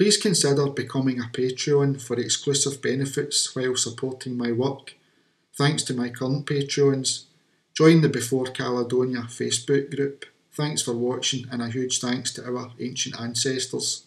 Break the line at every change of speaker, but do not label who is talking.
Please consider becoming a Patreon for exclusive benefits while supporting my work. Thanks to my current Patreons. Join the Before Caledonia Facebook group. Thanks for watching and a huge thanks to our ancient ancestors.